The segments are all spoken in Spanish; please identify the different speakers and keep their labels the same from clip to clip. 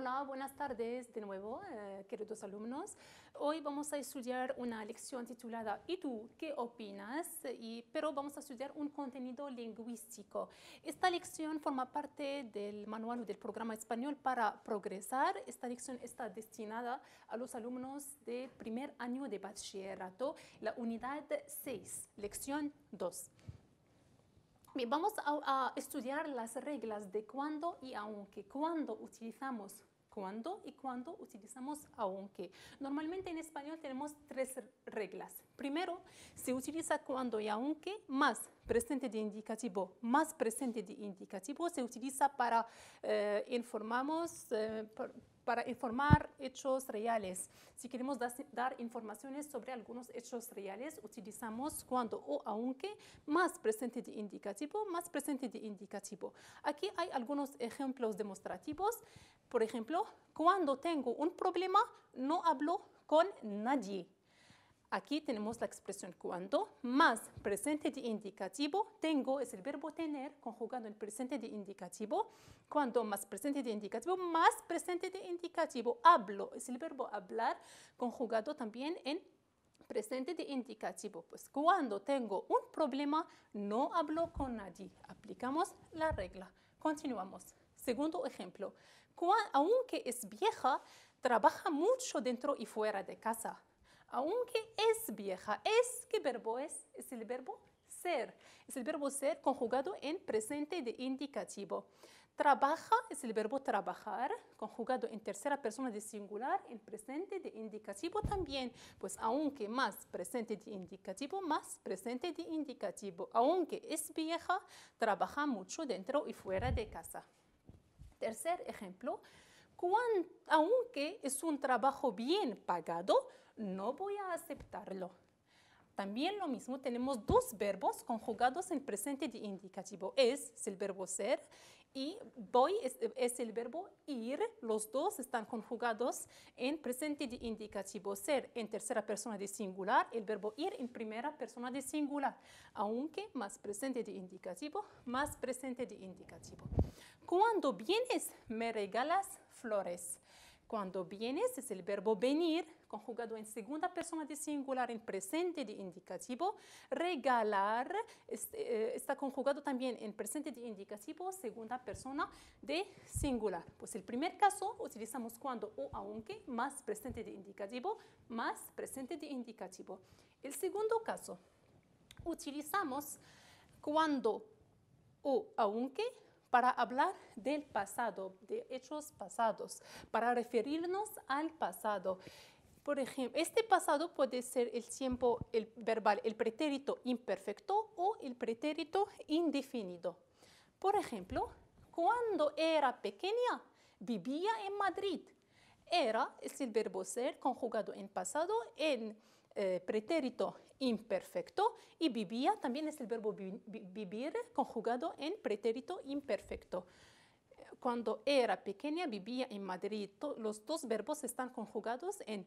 Speaker 1: Hola, buenas tardes de nuevo, eh, queridos alumnos. Hoy vamos a estudiar una lección titulada ¿Y tú qué opinas? Y, pero vamos a estudiar un contenido lingüístico. Esta lección forma parte del manual del programa español para progresar. Esta lección está destinada a los alumnos de primer año de bachillerato, la unidad 6, lección 2. Bien, vamos a, a, estudiar las reglas de cuándo y aunque. Cuándo utilizamos cuándo y cuándo utilizamos aunque. Normalmente en español tenemos tres reglas. Primero, se utiliza cuándo y aunque más presente de indicativo, más presente de indicativo se utiliza para eh, informamos, eh, para informar hechos reales. Si queremos dar informaciones sobre algunos hechos reales, utilizamos cuando o aunque más presente de indicativo, más presente de indicativo. Aquí hay algunos ejemplos demostrativos. Por ejemplo, cuando tengo un problema, no hablo con nadie. Aquí tenemos la expresión cuando, más presente de indicativo, tengo es el verbo tener conjugado en presente de indicativo. Cuando más presente de indicativo, más presente de indicativo, hablo, es el verbo hablar conjugado también en presente de indicativo. Pues cuando tengo un problema, no hablo con nadie. Aplicamos la regla. Continuamos. Segundo ejemplo. Aunque es vieja, trabaja mucho dentro y fuera de casa aunque es vieja. ¿Es qué verbo es? Es el verbo ser. Es el verbo ser conjugado en presente de indicativo. Trabaja es el verbo trabajar, conjugado en tercera persona de singular, en presente de indicativo también, pues aunque más presente de indicativo, más presente de indicativo. Aunque es vieja, trabaja mucho dentro y fuera de casa. Tercer ejemplo, aunque es un trabajo bien pagado, no voy a aceptarlo. También lo mismo, tenemos dos verbos conjugados en presente de indicativo. Es, el verbo ser y voy es, es, el verbo ir. Los dos están conjugados en presente de indicativo. Ser en tercera persona de singular, el verbo ir en primera persona de singular. Aunque más presente de indicativo, más presente de indicativo. Cuando vienes, me regalas flores. Cuando vienes es el verbo venir, conjugado en segunda persona de singular en presente de indicativo. Regalar eh, está conjugado también en presente de indicativo, segunda persona de singular. Pues el primer caso utilizamos cuando o aunque, más presente de indicativo, más presente de indicativo. El segundo caso, utilizamos cuando o aunque para hablar del pasado, de hechos pasados, para referirnos al pasado. Por ejemplo, este pasado puede ser el tiempo el verbal, el pretérito imperfecto o el pretérito indefinido. Por ejemplo, cuando era pequeña, vivía en Madrid. Era es el verbo ser conjugado en pasado en eh, pretérito imperfecto y vivía también es el verbo vivir conjugado en pretérito imperfecto. Cuando era pequeña vivía en Madrid. Los dos verbos están conjugados en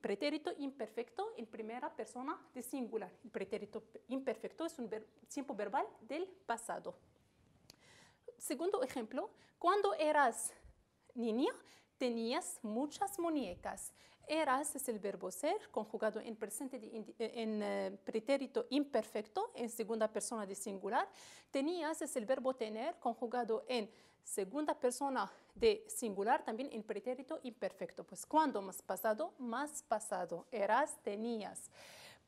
Speaker 1: pretérito imperfecto en primera persona de singular. El pretérito imperfecto es un tiempo verbal del pasado. Segundo ejemplo, cuando eras niña tenías muchas muñecas. Eras es el verbo ser conjugado en, presente de, en uh, pretérito imperfecto en segunda persona de singular. Tenías es el verbo tener conjugado en segunda persona de singular también en pretérito imperfecto. Pues cuando más pasado, más pasado. Eras, tenías.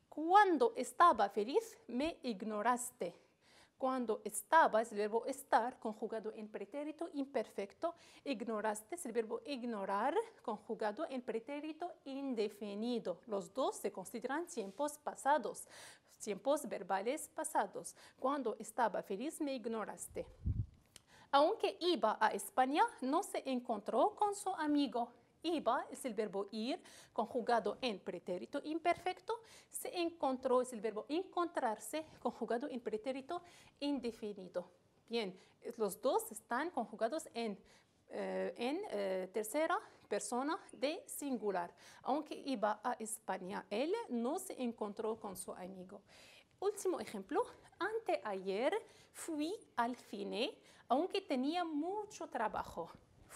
Speaker 1: Cuando estaba feliz, me ignoraste. Cuando estaba es el verbo estar conjugado en pretérito imperfecto. Ignoraste es el verbo ignorar conjugado en pretérito indefinido. Los dos se consideran tiempos pasados, tiempos verbales pasados. Cuando estaba feliz me ignoraste. Aunque iba a España, no se encontró con su amigo iba es el verbo ir, conjugado en pretérito imperfecto. Se encontró es el verbo encontrarse, conjugado en pretérito indefinido. Bien, los dos están conjugados en, eh, en eh, tercera persona de singular. Aunque iba a España, él no se encontró con su amigo. Último ejemplo, anteayer fui al cine, aunque tenía mucho trabajo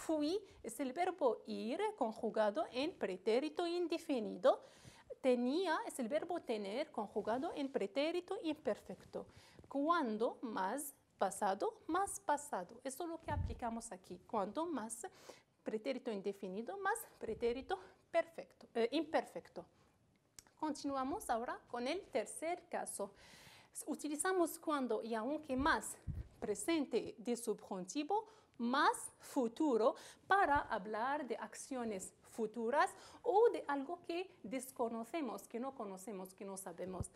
Speaker 1: Fui es el verbo ir conjugado en pretérito indefinido. Tenía es el verbo tener conjugado en pretérito imperfecto. Cuando más pasado, más pasado. Eso es lo que aplicamos aquí. Cuando más pretérito indefinido, más pretérito perfecto, eh, imperfecto. Continuamos ahora con el tercer caso. Utilizamos cuando y aunque más presente de subjuntivo más futuro para hablar de acciones futuras o de algo que desconocemos, que no conocemos, que no sabemos.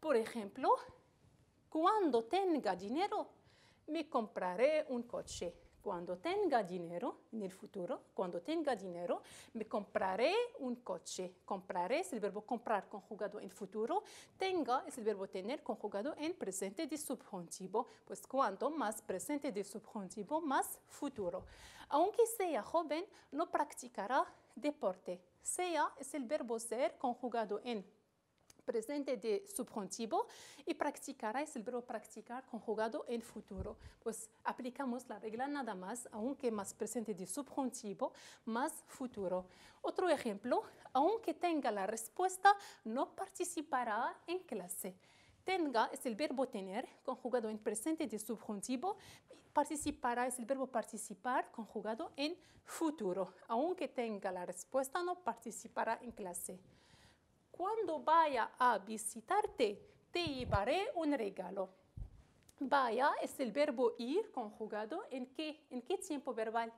Speaker 1: Por ejemplo, cuando tenga dinero, me compraré un coche. Cuando tenga dinero en el futuro, cuando tenga dinero, me compraré un coche. Compraré es el verbo comprar conjugado en futuro. Tenga es el verbo tener conjugado en presente de subjuntivo. Pues cuanto más presente de subjuntivo, más futuro. Aunque sea joven, no practicará deporte. Sea es el verbo ser conjugado en presente de subjuntivo y practicará es el verbo practicar conjugado en futuro. Pues aplicamos la regla nada más, aunque más presente de subjuntivo, más futuro. Otro ejemplo, aunque tenga la respuesta, no participará en clase. Tenga es el verbo tener, conjugado en presente de subjuntivo. Participará es el verbo participar, conjugado en futuro. Aunque tenga la respuesta, no participará en clase cuando vaya a visitarte, te llevaré un regalo. Vaya es el verbo ir conjugado en qué, en qué tiempo verbal.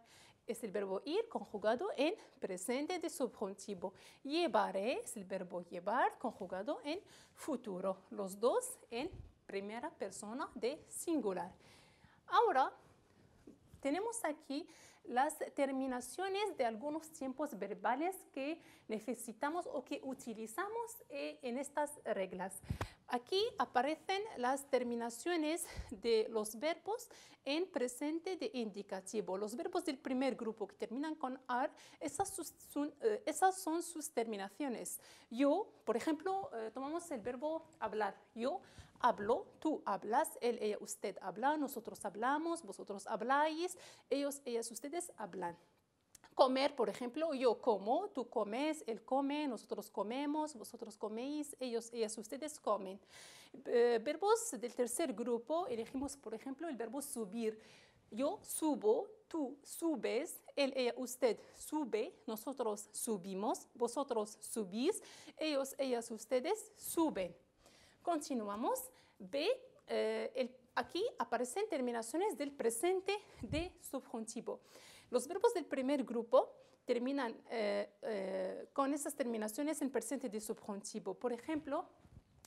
Speaker 1: Es el verbo ir conjugado en presente de subjuntivo. Llevaré es el verbo llevar conjugado en futuro. Los dos en primera persona de singular. Ahora, tenemos aquí las terminaciones de algunos tiempos verbales que necesitamos o que utilizamos eh, en estas reglas. Aquí aparecen las terminaciones de los verbos en presente de indicativo. Los verbos del primer grupo que terminan con ar, esas, son, eh, son sus terminaciones. Yo, por ejemplo, eh, tomamos el verbo hablar. Yo hablo, tú hablas, él, ella, usted habla, nosotros hablamos, vosotros habláis, ellos, ellas, ustedes hablan. Comer, por ejemplo, yo como, tú comes, él come, nosotros comemos, vosotros coméis, ellos, ellas, ustedes comen. Eh, verbos del tercer grupo, elegimos, por ejemplo, el verbo subir. Yo subo, tú subes, él, ella, usted sube, nosotros subimos, vosotros subís, ellos, ellas, ustedes suben. Continuamos. B, eh, aquí aparecen terminaciones del presente de subjuntivo. Los verbos del primer grupo terminan eh, eh, con esas terminaciones en presente de subjuntivo. Por ejemplo,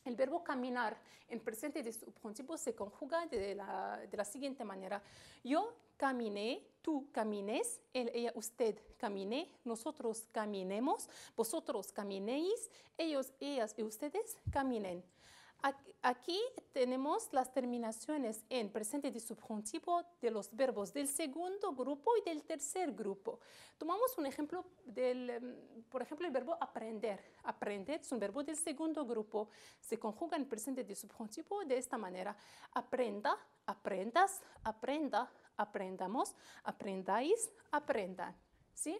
Speaker 1: el verbo caminar en presente de subjuntivo se conjuga de la, de la, siguiente manera. Yo caminé, tú camines, él, ella, usted caminé, nosotros caminemos, vosotros caminéis, ellos, ellas y ustedes caminen. Aquí tenemos las terminaciones en presente de subjuntivo de los verbos del segundo grupo y del tercer grupo. Tomamos un ejemplo del, em, por ejemplo, el verbo aprender. Aprender es un verbo del segundo grupo. Se conjuga en presente de subjuntivo de esta manera. Aprenda, aprendas, aprenda, aprendamos, aprendáis, aprendan. ¿Sí?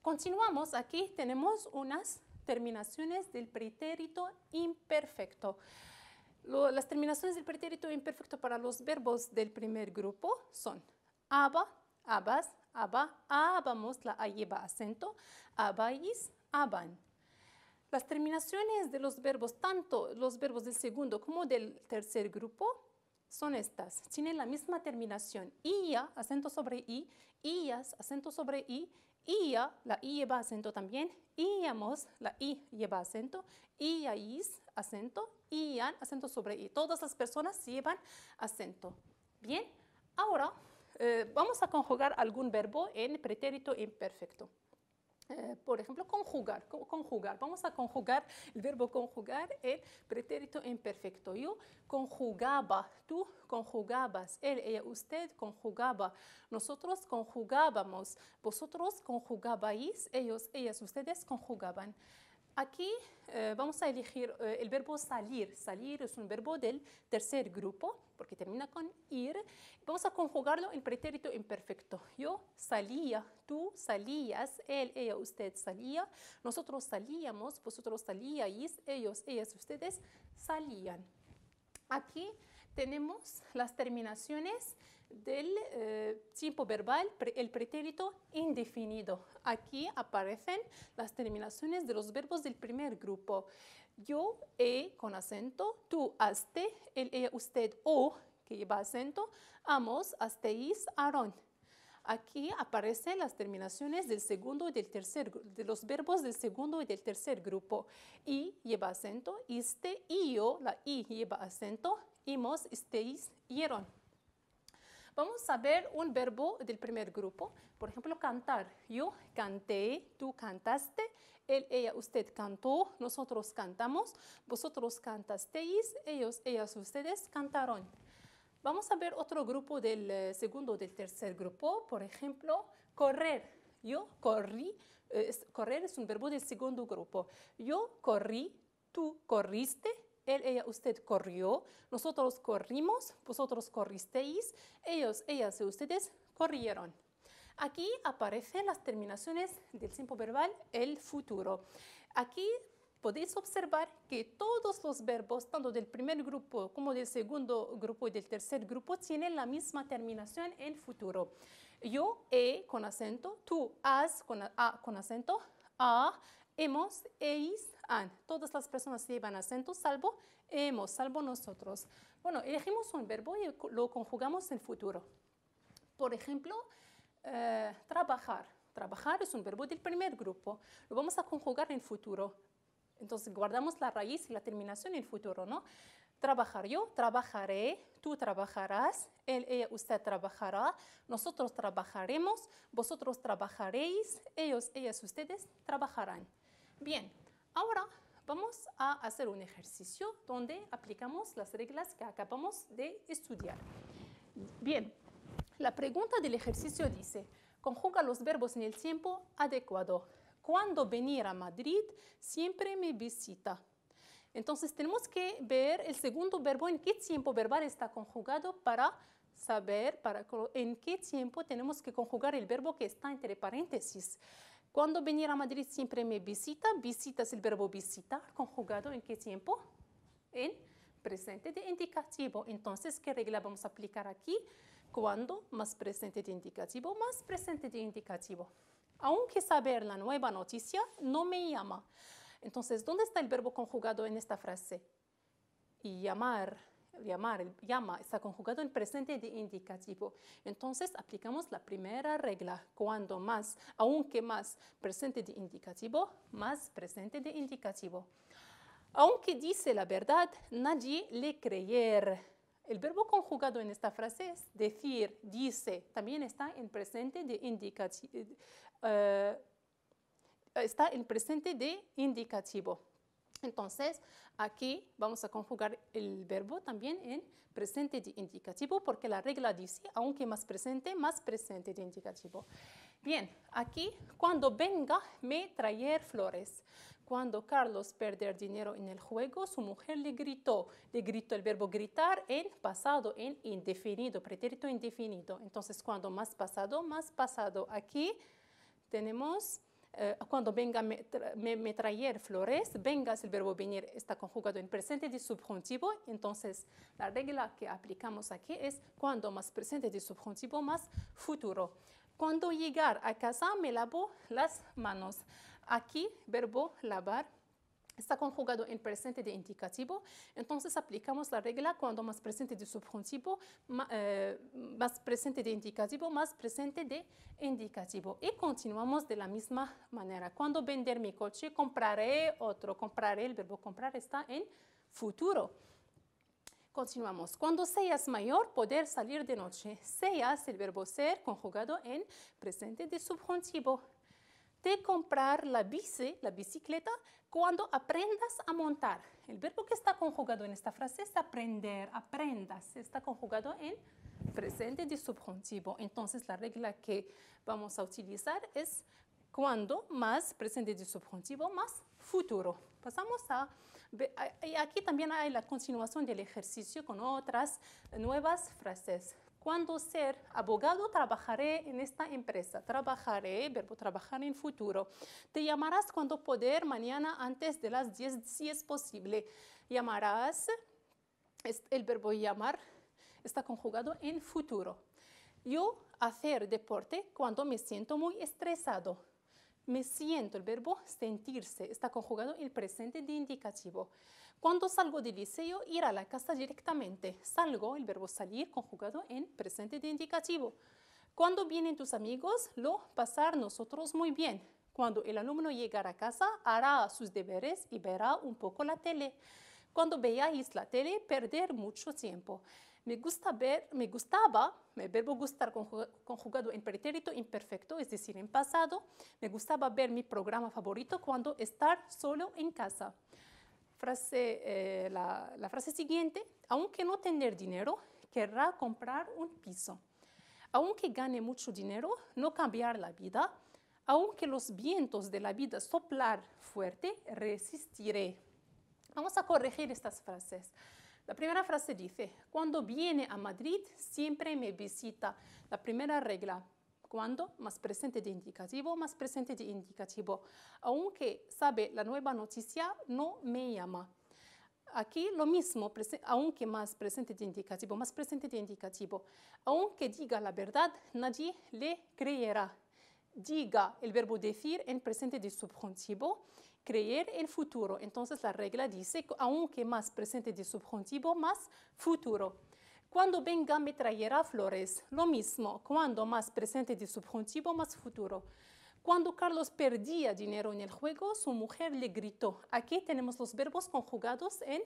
Speaker 1: Continuamos. Aquí tenemos unas terminaciones del pretérito imperfecto. las terminaciones del pretérito imperfecto para los verbos del primer grupo son aba, abas, aba, abamos, la a lleva acento, abais, aban. Las terminaciones de los verbos, tanto los verbos del segundo como del tercer grupo, son estas. Tienen la misma terminación. Ia, acento sobre i, ias, acento sobre i, ia, la i lleva acento también, íamos, la i lleva acento, iais, acento, ian, acento sobre i. Todas las personas llevan acento. Bien, ahora eh, vamos a conjugar algún verbo en pretérito imperfecto. Eh, por ejemplo, conjugar, conjugar. Vamos a conjugar el verbo conjugar en pretérito imperfecto. Yo conjugaba, tú conjugabas, él, ella, usted conjugaba, nosotros conjugábamos, vosotros conjugabais, ellos, ellas, ustedes conjugaban. Aquí eh, vamos a elegir eh, el verbo salir. Salir es un verbo del tercer grupo. porque termina con ir. Vamos a conjugarlo en pretérito imperfecto. Yo salía, tú salías, él, ella, usted salía, nosotros salíamos, vosotros salíais, ellos, ellas, ustedes salían. Aquí tenemos las terminaciones del eh, tiempo verbal, el pretérito indefinido. Aquí aparecen las terminaciones de los verbos del primer grupo. Yo, he con acento, tú, haste, él, ella, usted, o, que lleva acento, amos, hasteis, aarón. Aquí aparecen las terminaciones del segundo y del tercer, de los verbos del segundo y del tercer grupo. Y lleva acento, iste, yo, la i lleva acento, imos, isteis, hieron. Vamos a ver un verbo del primer grupo. Por ejemplo, cantar. Yo canté, tú cantaste, él, ella, usted cantó, nosotros cantamos, vosotros cantasteis, ellos, ellas, ustedes cantaron. Vamos a ver otro grupo del eh, segundo del tercer grupo. Por ejemplo, correr. Yo corrí. Eh, correr es un verbo del segundo grupo. Yo corrí, tú corriste, él, ella, usted corrió, nosotros corrimos, vosotros corristeis, ellos, ellas y ustedes corrieron. Aquí aparecen las terminaciones del tiempo verbal, el futuro. Aquí podéis observar que todos los verbos, tanto del primer grupo como del segundo grupo y del tercer grupo, tienen la misma terminación en futuro. Yo, he con acento, tú, has con, a, con acento, a, hemos, eis, han. Todas las personas llevan acento, salvo hemos, salvo nosotros. Bueno, elegimos un verbo y lo conjugamos en futuro. Por ejemplo, eh, trabajar. Trabajar es un verbo del primer grupo. Lo vamos a conjugar en futuro. Entonces guardamos la raíz y la terminación en futuro, ¿no? Trabajar yo, trabajaré, tú trabajarás, él, ella, usted trabajará, nosotros trabajaremos, vosotros trabajaréis, ellos, ellas, ustedes trabajarán. Bien, ahora vamos a hacer un ejercicio donde aplicamos las reglas que acabamos de estudiar. Bien, la pregunta del ejercicio dice, conjuga los verbos en el tiempo adecuado. Cuando venir a Madrid, siempre me visita. Entonces tenemos que ver el segundo verbo en qué tiempo verbal está conjugado para saber para, en qué tiempo tenemos que conjugar el verbo que está entre paréntesis. Cuando venir a Madrid siempre me visita, visita es el verbo visitar, conjugado en qué tiempo? En presente de indicativo. Entonces, ¿qué regla vamos a aplicar aquí? Cuando más presente de indicativo, más presente de indicativo. Aunque saber la nueva noticia no me llama. Entonces, ¿dónde está el verbo conjugado en esta frase? Llamar llamar, llama, está conjugado en presente de indicativo. Entonces aplicamos la primera regla. Cuando más, aunque más presente de indicativo, más presente de indicativo. Aunque dice la verdad, nadie le creer. El verbo conjugado en esta frase es decir, dice, también está en presente de indicativo. Eh, está en presente de indicativo. Entonces, aquí vamos a conjugar el verbo también en presente de indicativo porque la regla dice, aunque más presente, más presente de indicativo. Bien, aquí, cuando venga, me traer flores. Cuando Carlos perder dinero en el juego, su mujer le gritó. Le gritó el verbo gritar en pasado, en indefinido, pretérito indefinido. Entonces, cuando más pasado, más pasado. Aquí tenemos cuando venga me, me, traer flores, vengas, el verbo venir está conjugado en presente de subjuntivo, entonces la regla que aplicamos aquí es cuando más presente de subjuntivo más futuro. Cuando llegar a casa me lavo las manos. Aquí verbo lavar está conjugado en presente de indicativo, entonces aplicamos la regla cuando más presente de subjuntivo, eh, más presente de indicativo, más presente de indicativo. Y continuamos de la misma manera. Cuando vender mi coche, compraré otro. Compraré, el verbo comprar está en futuro. Continuamos. Cuando seas mayor, poder salir de noche. Seas, el verbo ser, conjugado en presente de subjuntivo de comprar la bici, la bicicleta, cuando aprendas a montar. El verbo que está conjugado en esta frase es aprender, aprendas. Está conjugado en presente de subjuntivo. Entonces la regla que vamos a utilizar es Cuando más presente de subjuntivo más futuro. Pasamos a aquí también hay la continuación del ejercicio con otras nuevas frases. Cuando ser abogado, trabajaré en esta empresa. Trabajaré, verbo trabajar en futuro. Te llamarás cuando poder, mañana antes de las 10, si es posible. Llamarás, el verbo llamar está conjugado en futuro. Yo hacer deporte cuando me siento muy estresado. Me siento, el verbo sentirse, está conjugado en presente de indicativo. Cuando salgo del liceo, ir a la casa directamente. Salgo, el verbo salir, conjugado en presente de indicativo. Cuando vienen tus amigos, lo pasar nosotros muy bien. Cuando el alumno llegará a casa, hará sus deberes y verá un poco la tele. Cuando veáis la tele, perder mucho tiempo. Me, gusta ver, me gustaba, el verbo gustar conjugado en pretérito imperfecto, es decir, en pasado, me gustaba ver mi programa favorito cuando estar solo en casa. Frase, eh, la, frase siguiente, aunque no tener dinero, querrá comprar un piso. Aunque gane mucho dinero, no cambiar la vida. Aunque los vientos de la vida soplar fuerte, resistiré. Vamos a corregir estas frases. La primera frase dice, cuando viene a Madrid siempre me visita. La primera regla, cuando más presente de indicativo, más presente de indicativo. Aunque sabe la nueva noticia, no me llama. Aquí lo mismo, aunque más presente de indicativo, más presente de indicativo. Aunque diga la verdad, nadie le creerá. Diga el verbo decir en presente de subjuntivo creer el futuro. Entonces la regla dice, aunque más presente de subjuntivo, más futuro. Cuando venga me traerá flores. Lo mismo, cuando más presente de subjuntivo, más futuro. Cuando Carlos perdía dinero en el juego, su mujer le gritó. Aquí tenemos los verbos conjugados en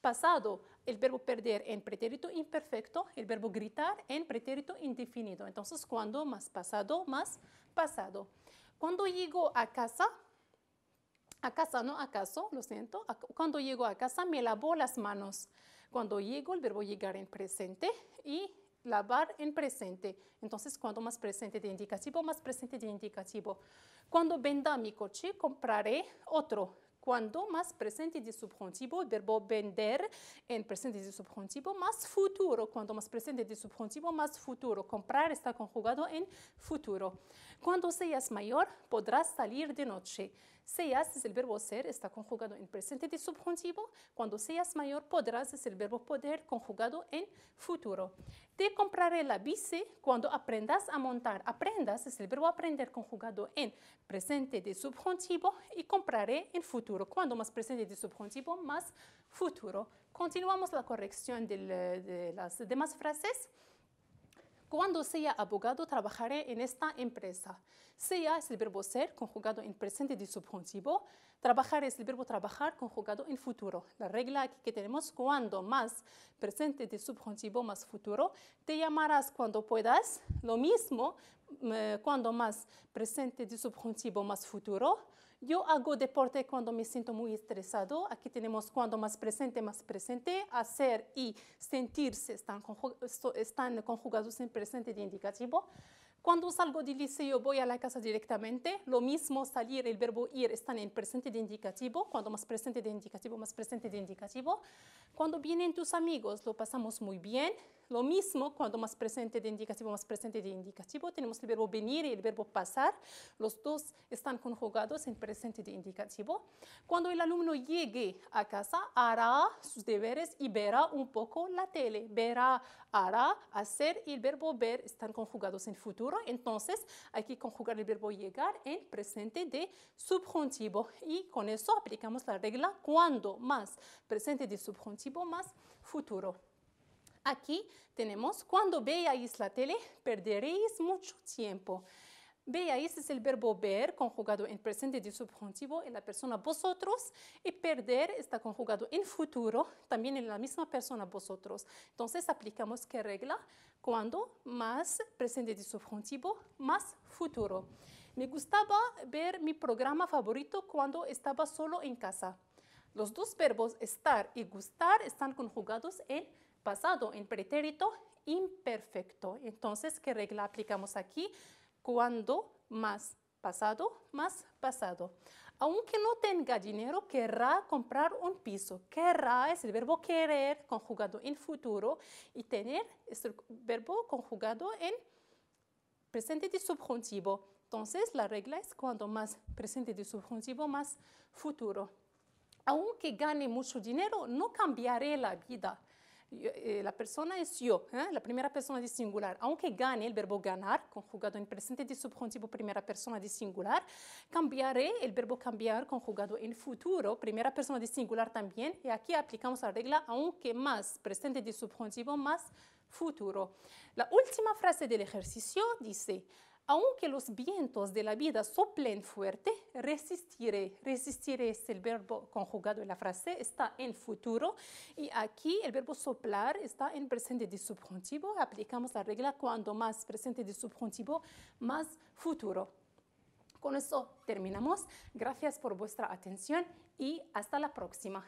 Speaker 1: pasado, el verbo perder en pretérito imperfecto, el verbo gritar en pretérito indefinido. Entonces, cuando más pasado, más pasado. Cuando llego a casa, a casa, ¿no? ¿Acaso? Lo siento. Cuando llego a casa me lavo las manos. Cuando llego, el verbo llegar en presente y lavar en presente. Entonces, cuando más presente de indicativo, más presente de indicativo. Cuando venda mi coche, compraré otro. Cuando más presente de subjuntivo, verbo vender en presente de subjuntivo, más futuro. Cuando más presente de subjuntivo, más futuro. Comprar está conjugado en futuro. Cuando seas mayor, podrás salir de noche. Seas es el verbo ser, está conjugado en presente de subjuntivo. Cuando seas mayor, podrás es el verbo poder conjugado en futuro. Te compraré la bici cuando aprendas a montar. Aprendas es el verbo aprender conjugado en presente de subjuntivo y compraré en futuro. Cuando más presente de subjuntivo, más futuro. Continuamos la corrección de las demás frases. Cuando sea abogado, trabajaré en esta empresa. Sea es el verbo ser, conjugado en presente de subjuntivo. Trabajar es el verbo trabajar, conjugado en futuro. La regla aquí que tenemos, cuando más presente de subjuntivo más futuro. Te llamarás cuando puedas. Lo mismo, eh, cuando más presente de subjuntivo más futuro. Yo hago deporte cuando me siento muy estresado. Aquí tenemos cuando más presente, más presente. Hacer y sentirse están conjugados en presente de indicativo. Cuando salgo del liceo voy a la casa directamente. Lo mismo salir, el verbo ir están en presente de indicativo. Cuando más presente de indicativo, más presente de indicativo. Cuando vienen tus amigos lo pasamos muy bien. Lo mismo cuando más presente de indicativo, más presente de indicativo. Tenemos el verbo venir y el verbo pasar. Los dos están conjugados en presente de indicativo. Cuando el alumno llegue a casa hará sus deberes y verá un poco la tele. Verá, hará, hacer y el verbo ver están conjugados en futuro entonces hay que conjugar el verbo llegar en presente de subjuntivo y con eso aplicamos la regla cuando más presente de subjuntivo más futuro. Aquí tenemos cuando veáis la tele perderéis mucho tiempo. Veáis es el verbo ver conjugado en presente de subjuntivo en la persona vosotros y perder está conjugado en futuro también en la misma persona vosotros. Entonces aplicamos qué regla? Cuando más presente de subjuntivo más futuro. Me gustaba ver mi programa favorito cuando estaba solo en casa. Los dos verbos estar y gustar están conjugados en pasado, en pretérito imperfecto. Entonces, ¿qué regla aplicamos aquí? cuando más pasado más pasado. Aunque no tenga dinero, querrá comprar un piso. Querrá es el verbo querer conjugado en futuro y tener es el verbo conjugado en presente de subjuntivo. Entonces, la regla es cuando más presente de subjuntivo, más futuro. Aunque gane mucho dinero, no cambiaré la vida. Eh, la persona es yo, ¿eh? la primera persona de singular. Aunque gane el verbo ganar, conjugado en presente de subjuntivo, primera persona de singular, cambiaré el verbo cambiar, conjugado en futuro, primera persona de singular también. Y aquí aplicamos la regla, aunque más presente de subjuntivo, más futuro. La última frase del ejercicio dice, aunque los vientos de la vida soplen fuerte, resistiré. Resistiré es el verbo conjugado en la frase, está en futuro. Y aquí el verbo soplar está en presente de subjuntivo. Aplicamos la regla cuando más presente de subjuntivo, más futuro. Con eso terminamos. Gracias por vuestra atención y hasta la próxima.